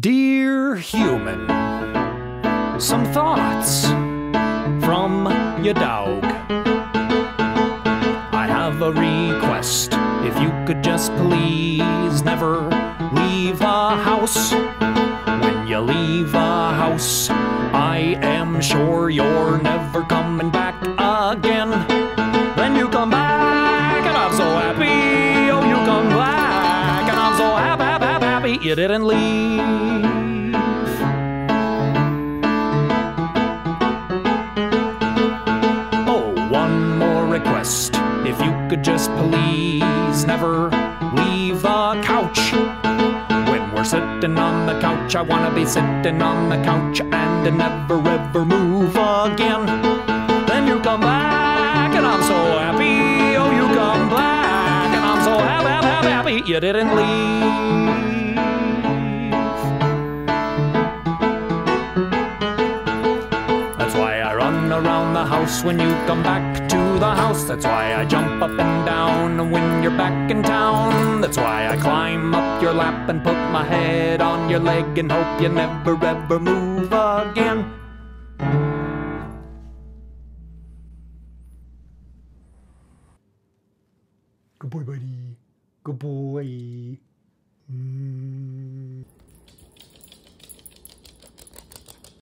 Dear human, some thoughts from your dog. I have a request. If you could just please never leave a house. When you leave a house, I am sure you're never coming back again. You didn't leave. Oh, one more request. If you could just please never leave the couch. When we're sitting on the couch, I wanna be sitting on the couch and never ever move again. Then you come back, and I'm so happy. Oh, you come back, and I'm so happy, happy, happy you didn't leave. Around the house when you come back to the house. That's why I jump up and down when you're back in town. That's why I climb up your lap and put my head on your leg and hope you never ever move again. Good boy, buddy. Good boy.